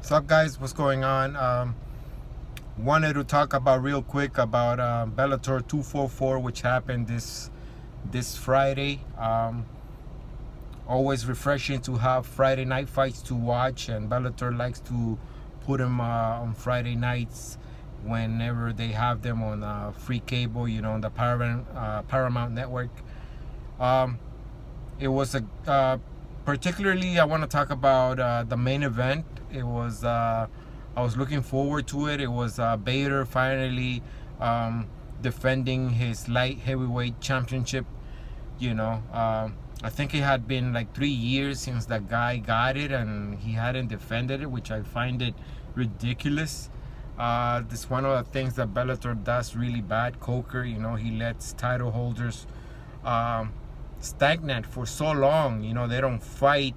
What's up guys? What's going on? Um, wanted to talk about real quick about uh, Bellator 244 which happened this this Friday. Um, always refreshing to have Friday night fights to watch and Bellator likes to put them uh, on Friday nights whenever they have them on uh, free cable, you know, on the Paramount, uh, Paramount Network. Um, it was a uh, particularly I want to talk about uh, the main event it was uh, I was looking forward to it. It was uh, Bader finally um, defending his light heavyweight championship. You know, uh, I think it had been like three years since that guy got it, and he hadn't defended it, which I find it ridiculous. Uh, this one of the things that Bellator does really bad. Coker, you know, he lets title holders um, stagnant for so long. You know, they don't fight.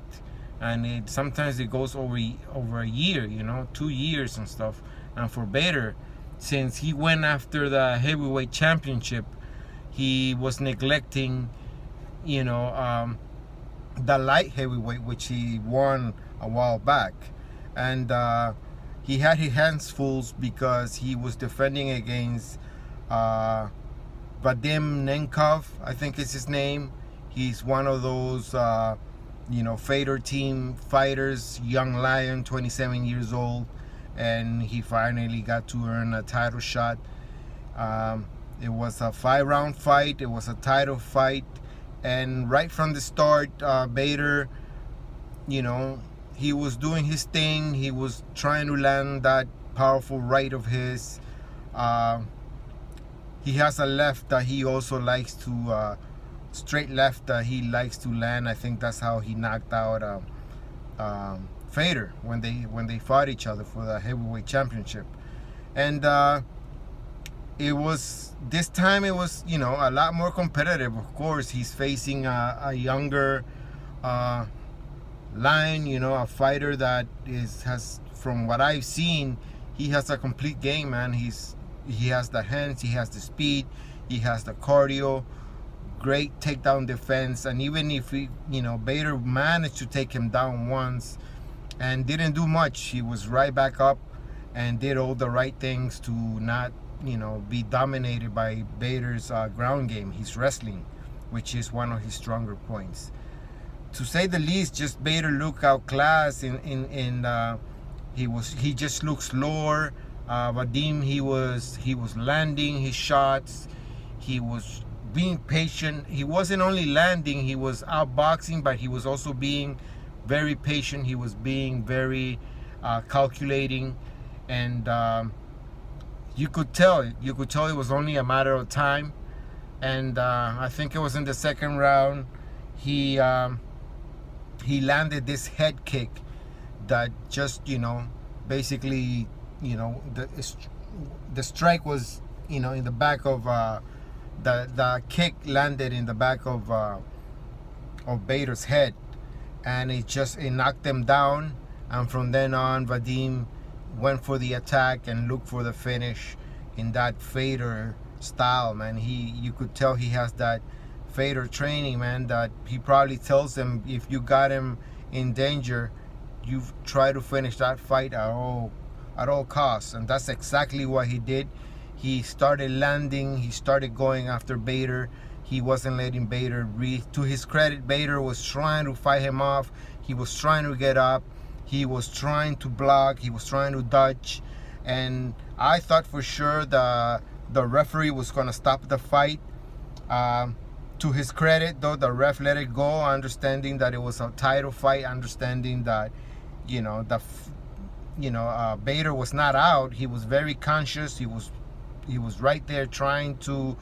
And it sometimes it goes over over a year you know two years and stuff and for Bader. Since he went after the heavyweight championship he was neglecting you know um, the light heavyweight which he won a while back. And uh, he had his hands full because he was defending against uh, Vadim Nemkov I think is his name he's one of those uh, you know, Fedor team fighters, young lion, 27 years old, and he finally got to earn a title shot. Um, it was a five round fight, it was a title fight, and right from the start, uh, Bader, you know, he was doing his thing, he was trying to land that powerful right of his. Uh, he has a left that he also likes to uh, straight left uh, he likes to land. I think that's how he knocked out um, um, Fedor when they when they fought each other for the heavyweight championship. And uh, it was this time it was you know a lot more competitive. Of course, he's facing a, a younger uh, line, you know, a fighter that is has from what I've seen, he has a complete game, man. He's he has the hands, he has the speed, he has the cardio great takedown defense and even if he you know Bader managed to take him down once and didn't do much he was right back up and did all the right things to not you know be dominated by Bader's uh, ground game his wrestling which is one of his stronger points. To say the least just Bader looked outclassed in in, in uh, he was he just looked slower uh, Vadim he was he was landing his shots. He was being patient. He wasn't only landing, he was outboxing, but he was also being very patient. He was being very uh, calculating, and um, you could tell. You could tell it was only a matter of time. And uh, I think it was in the second round. He um, he landed this head kick that just you know basically you know the the strike was you know in the back of. Uh, the the kick landed in the back of uh, of Bader's head, and it just it knocked them down. And from then on, Vadim went for the attack and looked for the finish in that Fedor style. Man, he you could tell he has that Fedor training, man. That he probably tells them if you got him in danger, you try to finish that fight at all at all costs, and that's exactly what he did he started landing he started going after Bader. He wasn't letting Bader breathe to his credit Bader was trying to fight him off. He was trying to get up. He was trying to block. He was trying to dodge. And I thought for sure the the referee was going to stop the fight. Um, to his credit though the ref let it go understanding that it was a title fight understanding that you know the you know uh, Bader was not out. He was very conscious. He was he was right there trying to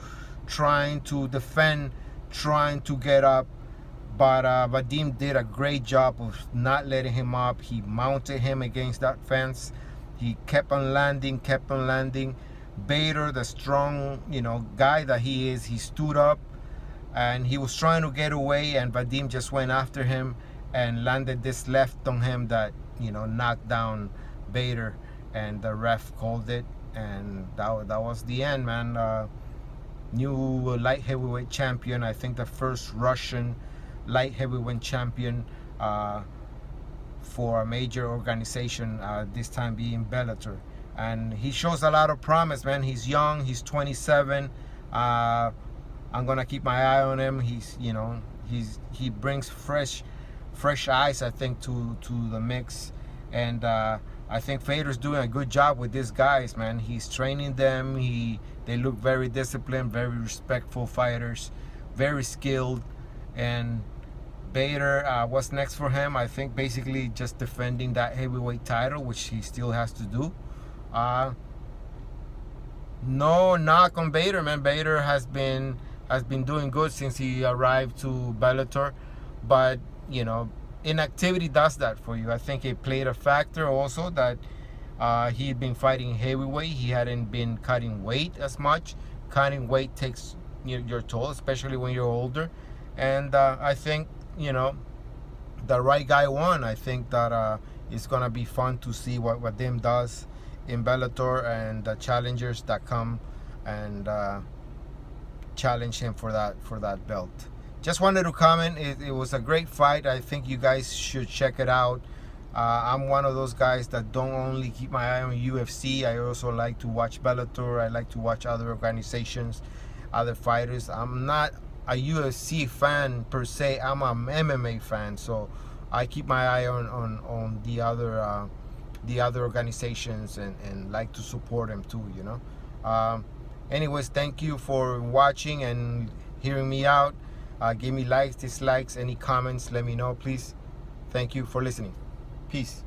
trying to defend trying to get up. But uh, Vadim did a great job of not letting him up. He mounted him against that fence. He kept on landing kept on landing. Bader the strong you know guy that he is he stood up and he was trying to get away and Vadim just went after him and landed this left on him that you know knocked down Bader and the ref called it and that, that was the end man uh, new light heavyweight champion I think the first Russian light heavyweight champion uh, for a major organization, uh, this time being Bellator. And he shows a lot of promise, man. He's young, he's 27. Uh, I'm gonna keep my eye on him. He's, you know, he's he brings fresh, fresh eyes, I think, to to the mix. And uh, I think Fedor's doing a good job with these guys, man. He's training them. He they look very disciplined, very respectful fighters, very skilled, and Bader, uh, what's next for him? I think basically just defending that heavyweight title, which he still has to do. Uh, no knock on Bader, man. Bader has been has been doing good since he arrived to Bellator, but you know, inactivity does that for you. I think it played a factor also that uh, he had been fighting heavyweight. He hadn't been cutting weight as much. Cutting weight takes your, your toll, especially when you're older. And uh, I think you know, the right guy won. I think that uh, it's gonna be fun to see what what Dim does in Bellator and the challengers that come and uh, challenge him for that for that belt. Just wanted to comment. It, it was a great fight. I think you guys should check it out. Uh, I'm one of those guys that don't only keep my eye on UFC. I also like to watch Bellator. I like to watch other organizations, other fighters. I'm not a UFC fan per se. I'm a MMA fan, so I keep my eye on on, on the other uh, the other organizations and, and like to support them too. You know. Um, anyways, thank you for watching and hearing me out. Uh, give me likes, dislikes, any comments. Let me know, please. Thank you for listening. Peace.